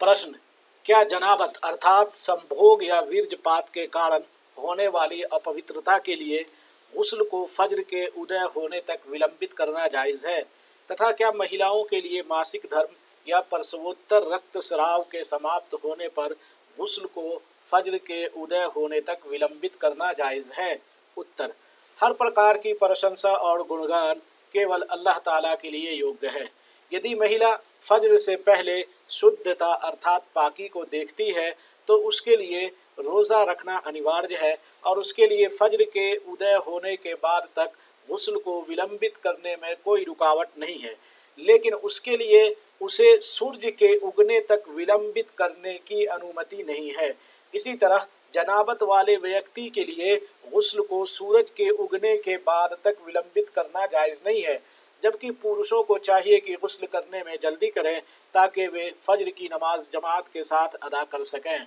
प्रश्न, क्या जनाबत अर्थात संभोग या वीर्जपात के कारण होने वाली अपवित्रता के लिए गुस्ल को फज्र के उदय होने तक विलंबित करना जायज़ है? तथा क्या महिलाओं के लिए मासिक धर्म या प्रसवोत्तर रक्त स्राव के समाप्त होने पर गुस्ल को फज्र के उदय होने तक विलंबित करना जायज़ है? उत्तर, हर प्रकार की प्रशंसा और गुणगान केवल अल्लाह ताला के लिए योग्य है। यदि महिला फज्र से पहले शुद्धता अर्थात पाकी को देखती है तो उसके लिए रोज़ा रखना अनिवार्य है और उसके लिए फज्र के उदय होने के बाद तक गुस्ल को विलंबित करने में कोई रुकावट नहीं है। लेकिन उसके लिए उसे सूर्य के उगने तक विलंबित करने की अनुमति नहीं है। इसी तरह जनाबत वाले व्यक्ति के लिए गुस्ल को सूरज के उगने के बाद तक विलंबित करना जायज़ नहीं है। जबकि पुरुषों को चाहिए कि गुस्ल करने में जल्दी करें ताकि वे फज्र की नमाज़ जमात के साथ अदा कर सकें।